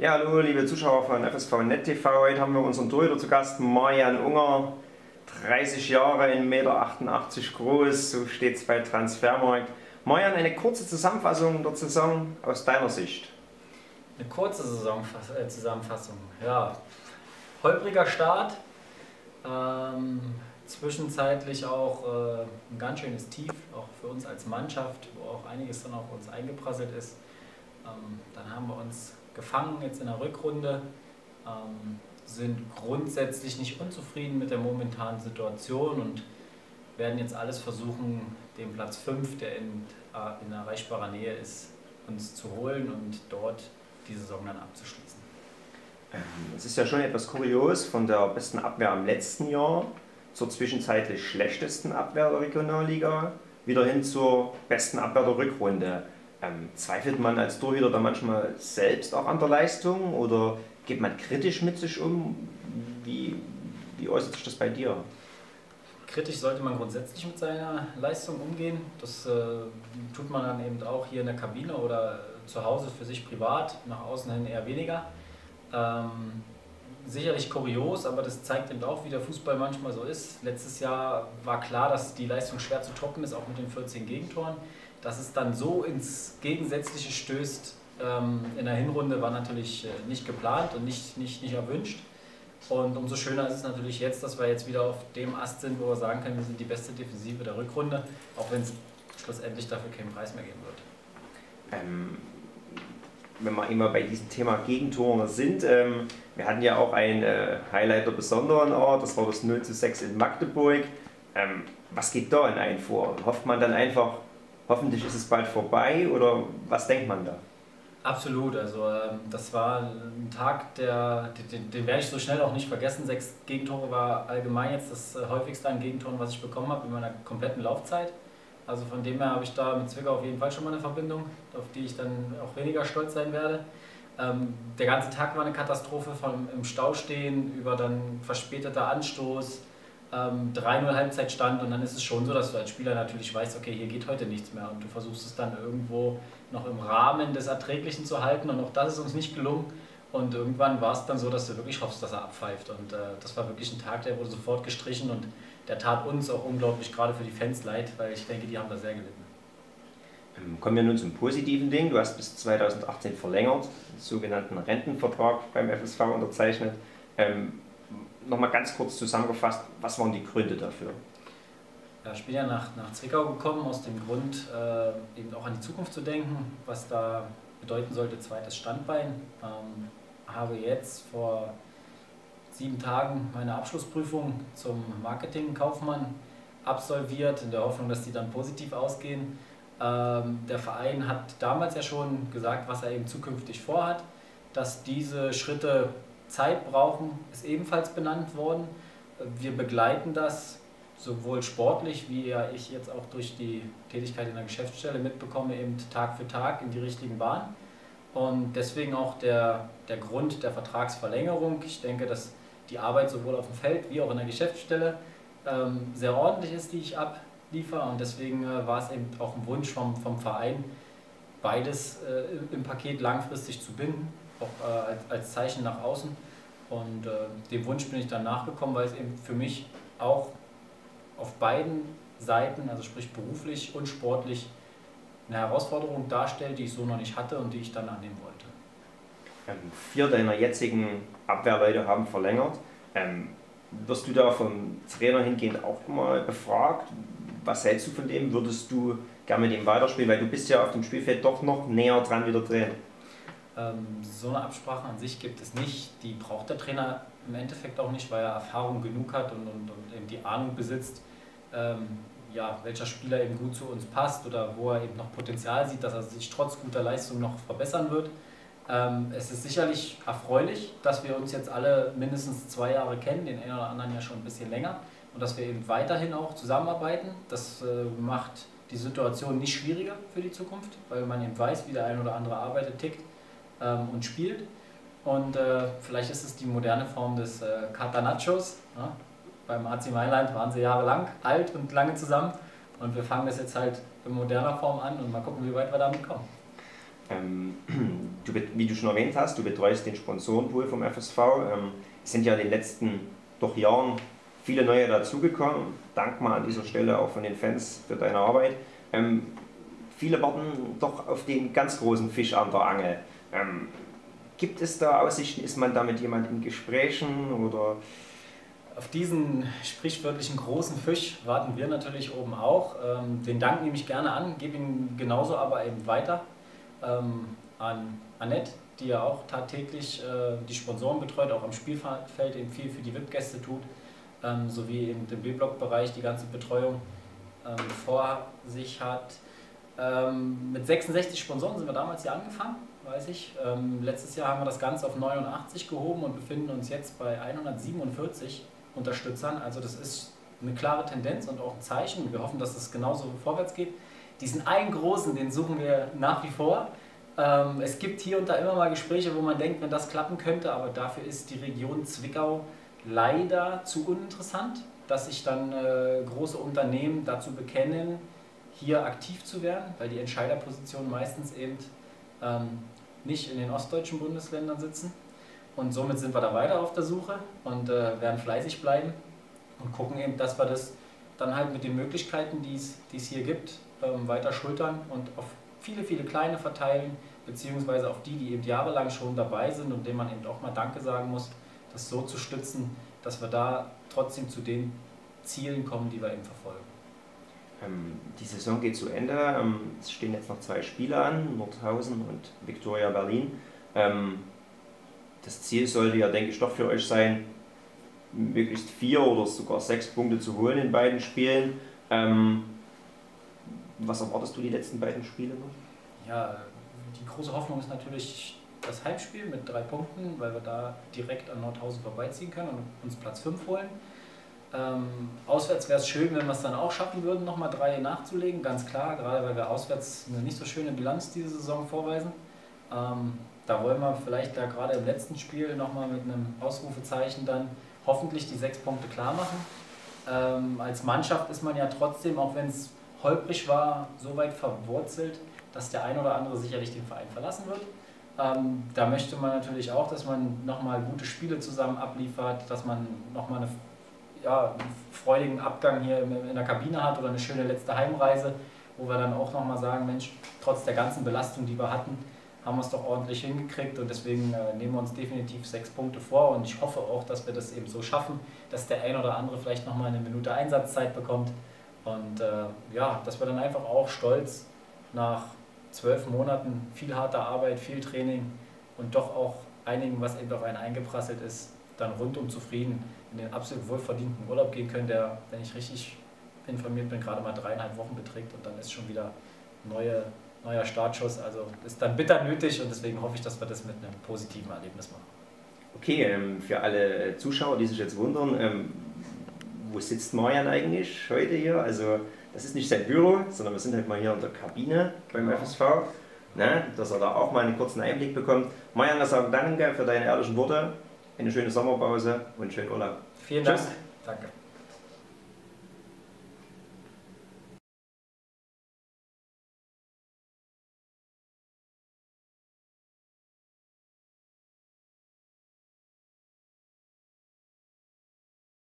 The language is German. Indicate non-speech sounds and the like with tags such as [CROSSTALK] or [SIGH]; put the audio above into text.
Ja, hallo liebe Zuschauer von FSV Net TV. Heute haben wir unseren Torhüter zu Gast, Marian Unger. 30 Jahre, 1,88 Meter groß, so steht es bei Transfermarkt. Marian, eine kurze Zusammenfassung der Saison aus deiner Sicht. Eine kurze Saisonzusammenfassung. Äh, Zusammenfassung. Ja, holpriger Start, ähm, zwischenzeitlich auch äh, ein ganz schönes Tief, auch für uns als Mannschaft, wo auch einiges dann auf uns eingeprasselt ist. Ähm, dann haben wir uns gefangen jetzt in der Rückrunde, ähm, sind grundsätzlich nicht unzufrieden mit der momentanen Situation und werden jetzt alles versuchen, den Platz 5, der in, äh, in erreichbarer Nähe ist, uns zu holen und dort die Saison dann abzuschließen. Ähm, es ist ja schon etwas kurios von der besten Abwehr im letzten Jahr zur zwischenzeitlich schlechtesten Abwehr der Regionalliga wieder hin zur besten Abwehr der Rückrunde. Ähm, zweifelt man als Torhüter da manchmal selbst auch an der Leistung oder geht man kritisch mit sich um? Wie, wie äußert sich das bei dir? Kritisch sollte man grundsätzlich mit seiner Leistung umgehen. Das äh, tut man dann eben auch hier in der Kabine oder zu Hause für sich privat, nach außen hin eher weniger. Ähm, sicherlich kurios, aber das zeigt eben auch, wie der Fußball manchmal so ist. Letztes Jahr war klar, dass die Leistung schwer zu toppen ist, auch mit den 14 Gegentoren dass es dann so ins Gegensätzliche stößt ähm, in der Hinrunde, war natürlich äh, nicht geplant und nicht, nicht, nicht erwünscht. Und umso schöner ist es natürlich jetzt, dass wir jetzt wieder auf dem Ast sind, wo wir sagen können, wir sind die beste Defensive der Rückrunde, auch wenn es schlussendlich dafür keinen Preis mehr geben wird. Ähm, wenn wir immer bei diesem Thema Gegentore sind, ähm, wir hatten ja auch ein äh, Highlight der besonderen Art, das war das 0 zu 6 in Magdeburg. Ähm, was geht da in einen vor? Hofft man dann einfach, hoffentlich ist es bald vorbei oder was denkt man da? Absolut, also ähm, das war ein Tag, der, den, den, werde ich so schnell auch nicht vergessen. Sechs Gegentore war allgemein jetzt das äh, häufigste an Gegentoren, was ich bekommen habe in meiner kompletten Laufzeit. Also von dem her habe ich da mit Zwickau auf jeden Fall schon mal eine Verbindung, auf die ich dann auch weniger stolz sein werde. Ähm, der ganze Tag war eine Katastrophe, von im Stau stehen über dann verspäteter Anstoß, ähm, 3-0 Halbzeitstand und dann ist es schon so, dass du als Spieler natürlich weißt, okay, hier geht heute nichts mehr und du versuchst es dann irgendwo noch im Rahmen des Erträglichen zu halten und auch das ist uns nicht gelungen. Und irgendwann war es dann so, dass du wirklich hoffst, dass er abpfeift. Und äh, das war wirklich ein Tag, der wurde sofort gestrichen und der tat uns auch unglaublich, gerade für die Fans leid, weil ich denke, die haben da sehr gelitten. Ähm, kommen wir nun zum positiven Ding. Du hast bis 2018 verlängert, den sogenannten Rentenvertrag beim FSV unterzeichnet. Ähm, nochmal ganz kurz zusammengefasst, was waren die Gründe dafür? Ja, ich bin ja nach, nach Zwickau gekommen, aus dem Grund, äh, eben auch an die Zukunft zu denken, was da bedeuten sollte, zweites Standbein. Ähm, habe jetzt vor sieben Tagen meine Abschlussprüfung zum Marketingkaufmann absolviert, in der Hoffnung, dass die dann positiv ausgehen. Ähm, der Verein hat damals ja schon gesagt, was er eben zukünftig vorhat, dass diese Schritte Zeit brauchen, ist ebenfalls benannt worden. Wir begleiten das sowohl sportlich, wie ja ich jetzt auch durch die Tätigkeit in der Geschäftsstelle mitbekomme, eben Tag für Tag in die richtigen Bahnen. Und deswegen auch der, der Grund der Vertragsverlängerung. Ich denke, dass die Arbeit sowohl auf dem Feld wie auch in der Geschäftsstelle ähm, sehr ordentlich ist, die ich abliefere. Und deswegen äh, war es eben auch ein Wunsch vom, vom Verein, beides äh, im Paket langfristig zu binden auch äh, als, als Zeichen nach außen. Und äh, dem Wunsch bin ich dann nachgekommen, weil es eben für mich auch auf beiden Seiten, also sprich beruflich und sportlich, eine Herausforderung darstellt, die ich so noch nicht hatte und die ich dann annehmen wollte. Ähm, vier deiner jetzigen Abwehrleute haben verlängert. Ähm, wirst du da vom Trainer hingehend auch mal befragt? Was hältst du von dem? Würdest du gerne mit ihm weiterspielen? Weil du bist ja auf dem Spielfeld doch noch näher dran wie der. Ähm, so eine Absprache an sich gibt es nicht. Die braucht der Trainer im Endeffekt auch nicht, weil er Erfahrung genug hat und, und, und eben die Ahnung besitzt, ähm, ja, welcher Spieler eben gut zu uns passt oder wo er eben noch Potenzial sieht, dass er sich trotz guter Leistung noch verbessern wird. Ähm, es ist sicherlich erfreulich, dass wir uns jetzt alle mindestens zwei Jahre kennen, den einen oder anderen ja schon ein bisschen länger und dass wir eben weiterhin auch zusammenarbeiten. Das äh, macht die Situation nicht schwieriger für die Zukunft, weil man eben weiß, wie der ein oder andere arbeitet, tickt ähm, und spielt. Und äh, vielleicht ist es die moderne Form des äh, Catanachos. Ja? Beim AC Mailand waren sie jahrelang alt und lange zusammen. Und wir fangen das jetzt halt in moderner Form an und mal gucken, wie weit wir damit kommen. Ähm, [CLEARS THROAT] du, wie du schon erwähnt hast, du betreust den Sponsorenpool vom FSV. Ähm, es sind ja in den letzten doch Jahren viele neue dazugekommen. Dank mal an dieser Stelle auch von den Fans für deine Arbeit. Ähm, viele warten doch auf den ganz großen Fisch an der Angel. Ähm, gibt es da Aussichten? Ist man da mit jemandem in Gesprächen oder? Auf diesen sprichwörtlichen großen Fisch warten wir natürlich oben auch. Ähm, den Dank nehme ich gerne an, gebe ihn genauso aber eben weiter ähm, an Annette, die ja auch tagtäglich äh, die Sponsoren betreut, auch am Spielfeld eben viel für die VIP-Gäste tut, ähm, sowie im B-Block-Bereich die ganze Betreuung ähm, vor sich hat. Ähm, mit 66 Sponsoren sind wir damals hier angefangen, weiß ich. Ähm, letztes Jahr haben wir das Ganze auf 89 gehoben und befinden uns jetzt bei 147 Unterstützern. Also das ist eine klare Tendenz und auch ein Zeichen. Wir hoffen, dass es genauso vorwärts geht. Diesen einen großen, den suchen wir nach wie vor. Ähm, es gibt hier und da immer mal Gespräche, wo man denkt, wenn das klappen könnte, aber dafür ist die Region Zwickau leider zu uninteressant, dass sich dann äh, große Unternehmen dazu bekennen, hier aktiv zu werden, weil die Entscheiderpositionen meistens eben ähm, nicht in den ostdeutschen Bundesländern sitzen. Und somit sind wir da weiter auf der Suche und äh, werden fleißig bleiben und gucken eben, dass wir das dann halt mit den Möglichkeiten, die es hier gibt, ähm, weiter schultern und auf viele, viele kleine verteilen, beziehungsweise auf die, die eben jahrelang schon dabei sind und denen man eben auch mal Danke sagen muss, das so zu stützen, dass wir da trotzdem zu den Zielen kommen, die wir eben verfolgen. Ähm, die Saison geht zu Ende. Ähm, es stehen jetzt noch zwei Spiele an, Nordhausen und Viktoria Berlin. Ähm, das Ziel sollte ja, denke ich, doch für euch sein, möglichst vier oder sogar sechs Punkte zu holen in beiden Spielen. Was erwartest du die letzten beiden Spiele noch? Ja, die große Hoffnung ist natürlich das Heimspiel mit drei Punkten, weil wir da direkt an Nordhausen vorbeiziehen können und uns Platz 5 holen. Ähm, auswärts wäre es schön, wenn wir es dann auch schaffen würden, nochmal drei nachzulegen, ganz klar, gerade weil wir auswärts eine nicht so schöne Bilanz diese Saison vorweisen. Ähm, da wollen wir vielleicht da gerade im letzten Spiel nochmal mit einem Ausrufezeichen dann hoffentlich die sechs Punkte klar machen. Ähm, als Mannschaft ist man ja trotzdem, auch wenn es holprig war, so weit verwurzelt, dass der ein oder andere sicherlich den Verein verlassen wird. Ähm, da möchte man natürlich auch, dass man nochmal gute Spiele zusammen abliefert, dass man nochmal eine, ja, freudigen Abgang hier in der Kabine hat oder eine schöne letzte Heimreise, wo wir dann auch nochmal sagen, Mensch, trotz der ganzen Belastung, die wir hatten, haben wir es doch ordentlich hingekriegt und deswegen äh, nehmen wir uns definitiv sechs Punkte vor und ich hoffe auch, dass wir das eben so schaffen, dass der ein oder andere vielleicht nochmal eine Minute Einsatzzeit bekommt und äh, ja, dass wir dann einfach auch stolz nach zwölf Monaten viel harter Arbeit, viel Training und doch auch einigen, was eben auf einen eingeprasselt ist, dann rundum zufrieden in den absolut wohlverdienten Urlaub gehen können, der, wenn ich richtig informiert bin, gerade mal dreieinhalb Wochen beträgt und dann ist schon wieder neue neuer Startschuss. Also ist dann bitter nötig und deswegen hoffe ich, dass wir das mit einem positiven Erlebnis machen. Okay, ähm, für alle Zuschauer, die sich jetzt wundern, ähm, wo sitzt Marian eigentlich heute hier? Also das ist nicht sein Büro, sondern wir sind halt mal hier in der Kabine beim genau. FSV, ne, dass er da auch mal einen kurzen Einblick bekommt. Marian, wir sagen danke für deine ehrlichen Worte, eine schöne Sommerpause und schönen Urlaub. Vielen Dank. Tschüss. Danke.